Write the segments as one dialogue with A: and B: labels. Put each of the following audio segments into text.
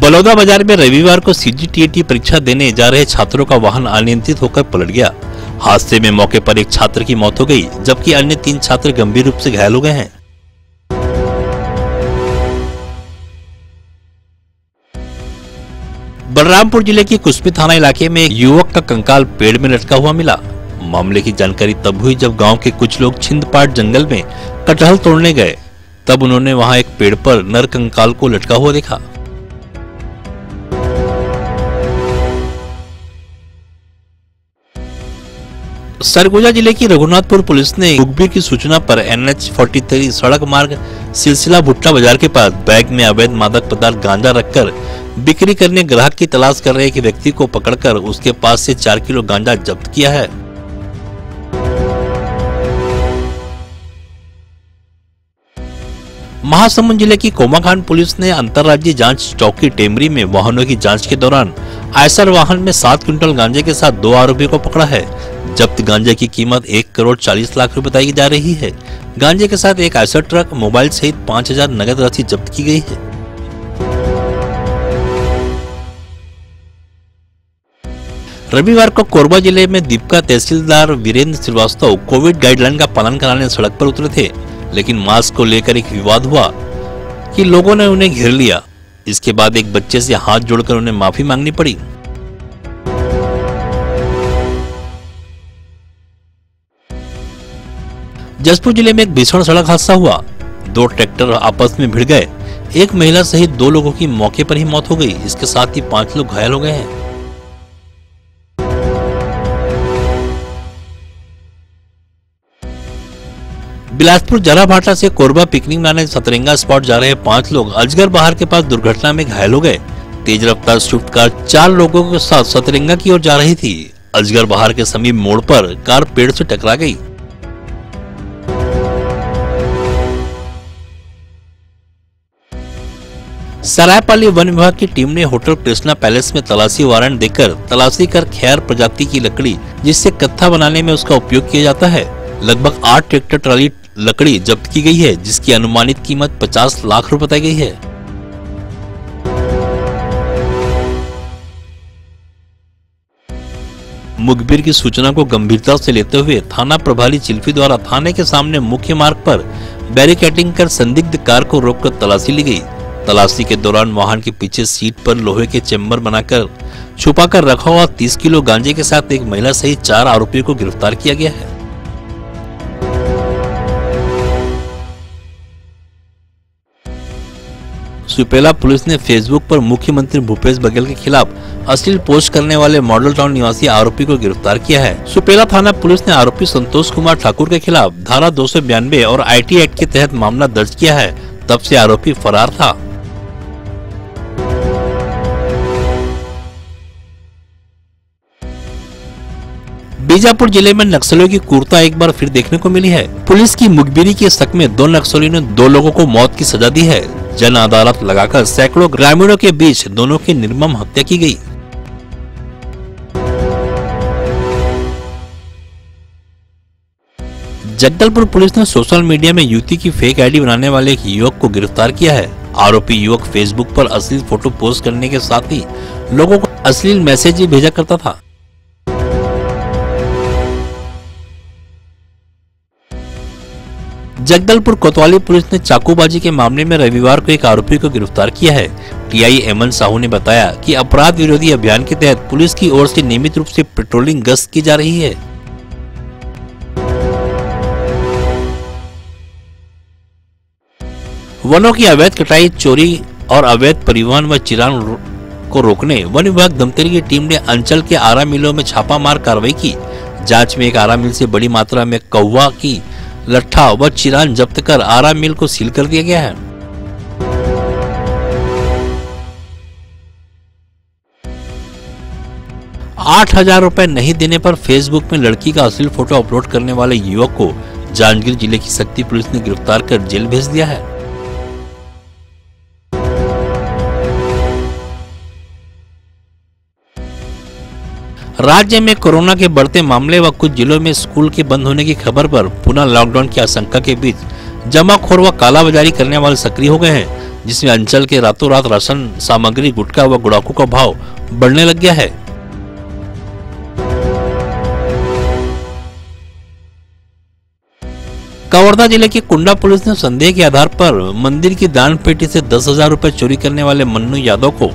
A: बलौदा बाज़ार में रविवार को सीजीटीएटी परीक्षा देने जा रहे छात्रों का वाहन अनियंत्रित होकर पलट गया। हादसे में मौके पर एक छात्र की मौत हो गई, जबकि अन्य तीन छात्र गंभीर रूप से घायल हो गए हैं। बलरामपुर ज़िले के कुश्मी थाना इलाके में एक युवक का कंकाल पेड़ में लटका हुआ मिला। मामले की जानकारी तब हुई जब गाँव के कुछ लोग छिंदपाट जंगल में कटहल तोड़ने गए। तब उन्होंने वहाँ एक पेड़ पर नर कंकाल को लटका हुआ देखा। सरगुजा ज़िले की रघुनाथपुर पुलिस ने मुखबिर की सूचना पर एनएच 43 सड़क मार्ग, सिलसिला भुट्टा बाज़ार के पास बैग में अवैध मादक पदार्थ गांजा रखकर बिक्री करने ग्राहक की तलाश कर रहे एक व्यक्ति को पकड़कर उसके पास से चार किलो गांजा जब्त किया है। महासमुंद ज़िले की कोमाखान पुलिस ने अंतर्राज्यीय जाँच चौकी टेमरी में वाहनों की जाँच के दौरान आयसर वाहन में सात क्विंटल गांजे के साथ दो आरोपियों को पकड़ा है। जब्त गांजे की कीमत एक करोड़ चालीस लाख रुपए बताई जा रही है। गांजे के साथ एक आयसर ट्रक, मोबाइल सहित पाँच हज़ार नगद राशि जब्त की गई है। रविवार को कोरबा ज़िले में दीपका तहसीलदार वीरेंद्र श्रीवास्तव कोविड गाइडलाइन का पालन कराने सड़क पर उतरे थे, लेकिन मास्क को लेकर एक विवाद हुआ कि लोगों ने उन्हें घेर लिया। इसके बाद एक बच्चे से हाथ जोड़कर उन्हें माफ़ी मांगनी पड़ी। जसपुर ज़िले में एक भीषण सड़क हादसा हुआ। दो ट्रैक्टर आपस में भिड़ गए। एक महिला सहित दो लोगों की मौके पर ही मौत हो गई। इसके साथ ही पाँच लोग घायल हो गए हैं। बिलासपुर जरा भाटा से कोरबा पिकनिक मनाने सतरंगा स्पॉट जा रहे पाँच लोग अजगर बहार के पास दुर्घटना में घायल हो गए। तेज रफ्तार स्विफ्ट कार चार लोगों के साथ सतरंगा की ओर जा रही थी। अजगर बहार के समीप मोड़ पर कार पेड़ से टकरा गई। सरायपाली वन विभाग की टीम ने होटल कृष्णा पैलेस में तलाशी वारंट देकर तलाशी कर खैर प्रजाति की लकड़ी, जिससे कत्था बनाने में उसका उपयोग किया जाता है। लगभग आठ ट्रैक्टर ट्राली लकड़ी जब्त की गई है, जिसकी अनुमानित कीमत 50 लाख रुपए बताई गई है। मुखबिर की सूचना को गंभीरता से लेते हुए थाना प्रभारी चिल्फी द्वारा थाने के सामने मुख्य मार्ग पर बैरिकेटिंग कर संदिग्ध कार को रोककर तलाशी ली गई। तलाशी के दौरान वाहन के पीछे सीट पर लोहे के चेम्बर बनाकर छुपाकर रखा हुआ 30 किलो गांजे के साथ एक महिला सहित चार आरोपियों को गिरफ़्तार किया गया है। सुपेला पुलिस ने फेसबुक पर मुख्यमंत्री भूपेश बघेल के खिलाफ अश्लील पोस्ट करने वाले मॉडल टाउन निवासी आरोपी को गिरफ़्तार किया है। सुपेला थाना पुलिस ने आरोपी संतोष कुमार ठाकुर के खिलाफ धारा दो और आईटी एक्ट के तहत मामला दर्ज किया है। तब से आरोपी फरार था। बीजापुर ज़िले में नक्सलियों की कुर्ता एक बार फिर देखने को मिली है। पुलिस की मुखबिरी के शक में दो नक्सलियों ने दो लोगों को मौत की सजा दी है। जन अदालत लगाकर सैकड़ों ग्रामीणों के बीच दोनों की निर्मम हत्या की गई। जगदलपुर पुलिस ने सोशल मीडिया में युवती की फेक आईडी बनाने वाले एक युवक को गिरफ़्तार किया है। आरोपी युवक फेसबुक पर अश्लील फ़ोटो पोस्ट करने के साथ ही लोगों को अश्लील मैसेज भी भेजा करता था। जगदलपुर कोतवाली पुलिस ने चाकूबाजी के मामले में रविवार को एक आरोपी को गिरफ़्तार किया है। टीआई एमन साहू ने बताया कि अपराध विरोधी अभियान के तहत पुलिस की ओर से नियमित रूप से पेट्रोलिंग गश्त की जा रही है। वनों की अवैध कटाई, चोरी और अवैध परिवहन व चिरान को रोकने, वन विभाग धमतरी की टीम ने अंचल के आरा मिलों में छापामार कार्रवाई की। जाँच में एक आरा मिल से बड़ी मात्रा में कौवा की लट्ठा व चिरान जब्त कर आरा मिल को सील कर दिया गया है। आठ हज़ार रूपए नहीं देने पर फेसबुक में लड़की का अश्लील फ़ोटो अपलोड करने वाले युवक को जांजगीर ज़िले की शक्ति पुलिस ने गिरफ़्तार कर जेल भेज दिया है। राज्य में कोरोना के बढ़ते मामले व कुछ जिलों में स्कूल के बंद होने की खबर पर पुनः लॉकडाउन की आशंका के बीच जमाखोर व कालाबाजारी करने वाले सक्रिय हो गए हैं, जिसमें अंचल के रातों रात राशन सामग्री, गुटखा व गुड़ाकू का भाव बढ़ने लग गया है। कवर्धा ज़िले की कुंडा पुलिस ने संदेह के आधार पर मंदिर की दान पेटी से दस हज़ार रूपए चोरी करने वाले मन्नू यादव को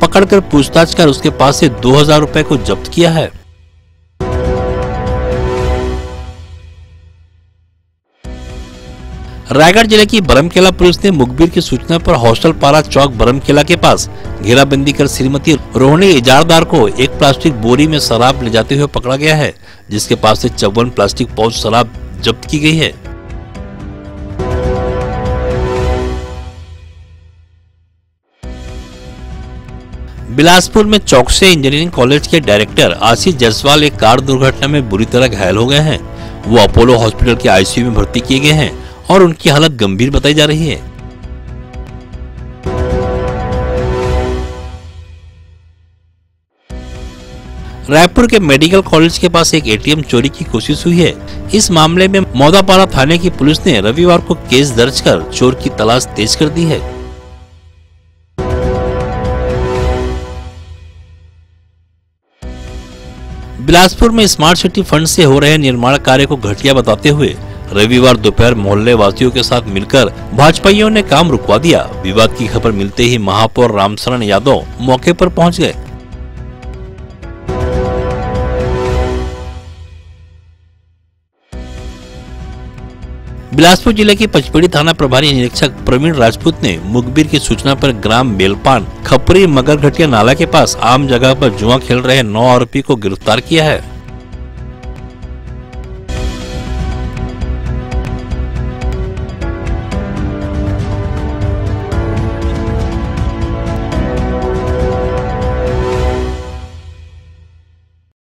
A: पकड़कर पूछताछ कर उसके पास से दो हज़ार रूपए को जब्त किया है। रायगढ़ ज़िले की बरमकेला पुलिस ने मुखबिर की सूचना पर हॉस्टल पारा चौक बरमकेला के पास घेराबंदी कर श्रीमती रोहिणी इजारदार को एक प्लास्टिक बोरी में शराब ले जाते हुए पकड़ा गया है, जिसके पास से चौवन प्लास्टिक पाउच शराब जब्त की गई है। बिलासपुर में चौकसे इंजीनियरिंग कॉलेज के डायरेक्टर आशीष जायसवाल एक कार दुर्घटना में बुरी तरह घायल हो गए हैं। वो अपोलो हॉस्पिटल के आईसीयू में भर्ती किए गए हैं और उनकी हालत गंभीर बताई जा रही है। रायपुर के मेडिकल कॉलेज के पास एक एटीएम चोरी की कोशिश हुई है। इस मामले में मौदापाड़ा थाने की पुलिस ने रविवार को केस दर्ज कर चोर की तलाश तेज कर दी है। बिलासपुर में स्मार्ट सिटी फंड से हो रहे निर्माण कार्य को घटिया बताते हुए रविवार दोपहर मोहल्ले वासियों के साथ मिलकर भाजपाइयों ने काम रुकवा दिया। विवाद की खबर मिलते ही महापौर रामशरण यादव मौके पर पहुँच गए। बिलासपुर ज़िले के पचपड़ी थाना प्रभारी निरीक्षक प्रवीण राजपूत ने मुखबिर की सूचना पर ग्राम बेलपान खपरी मगरघटिया नाला के पास आम जगह पर जुआ खेल रहे नौ आरोपी को गिरफ़्तार किया है।